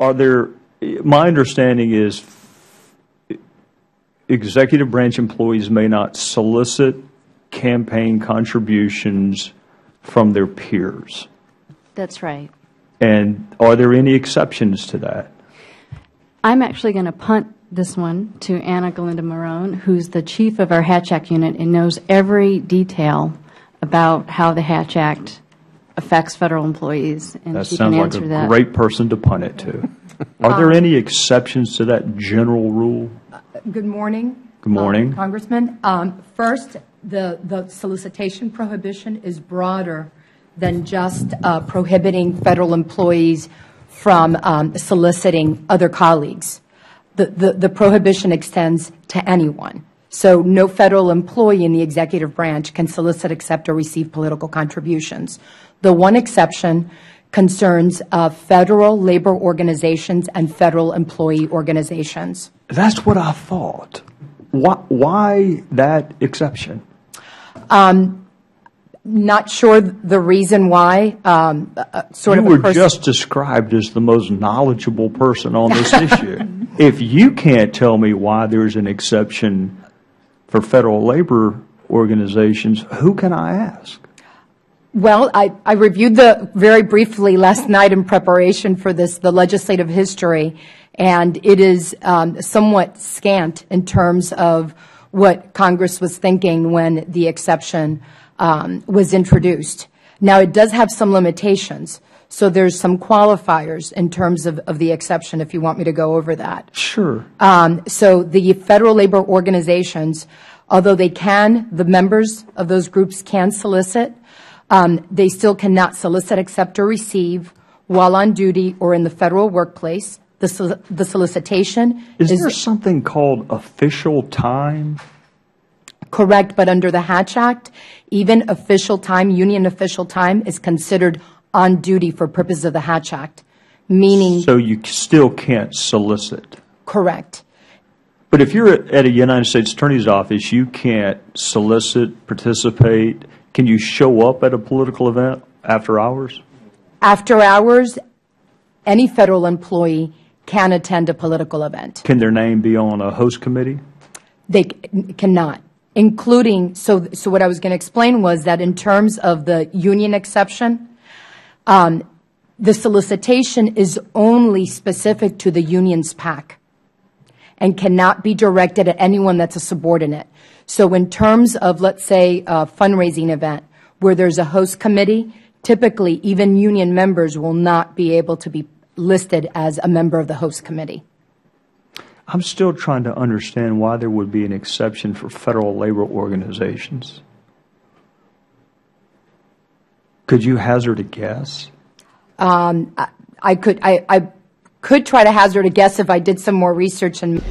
are there, my understanding is executive branch employees may not solicit campaign contributions from their peers. That's right. And are there any exceptions to that? I'm actually going to punt this one to Ana Galindo-Marrone, who's the chief of our Hatch Act unit and knows every detail about how the Hatch Act affects Federal employees, and That she can sounds like answer a that. great person to punt it to. Are there any exceptions to that general rule? Good morning. Good morning. uh, Congressman. Um, First, the the solicitation prohibition is broader than just uh, prohibiting Federal employees from um, soliciting other colleagues. The- The the prohibition extends to anyone. So no Federal employee in the executive branch can solicit, accept, or receive political contributions. The one exception concerns uh, Federal labor organizations and Federal employee organizations. That's what I thought. Why, why that exception? Not sure the reason why, um, uh, sort You of a were just described as the most knowledgeable person on this issue. If you can't tell me why there's an exception for federal labor organizations, who can I ask? Well, I, I reviewed the, very briefly last night in preparation for this, the legislative history, and it is um, somewhat scant in terms of what Congress was thinking when the exception um, was introduced. Now, it does have some limitations, so there's some qualifiers in terms of, of the exception, if you want me to go over that. Sure. Um, So the federal labor organizations, although they can, the members of those groups can solicit, um, they still cannot solicit, accept, or receive while on duty or in the federal workplace. The sol- the solicitation Is is there something called official time? correct, but under the Hatch Act, even official time, union official time, is considered on duty for purposes of the Hatch Act, meaning, So you still can't solicit? correct. But if you're at at a United States Attorney's office, you can't solicit, participate. Can you show up at a political event after hours? After hours, any federal employee can attend a political event. Can their name be on a host committee? They cannot, including, so, so what I was going to explain was that in terms of the union exception, Um, the solicitation is only specific to the union's PAC and cannot be directed at anyone that's a subordinate. So in terms of, let's say, a fundraising event where there's a host committee, typically even union members will not be able to be listed as a member of the host committee. I'm still trying to understand why there would be an exception for federal labor organizations. Could you hazard a guess? Um, I could, I, I could try to hazard a guess if I did some more research and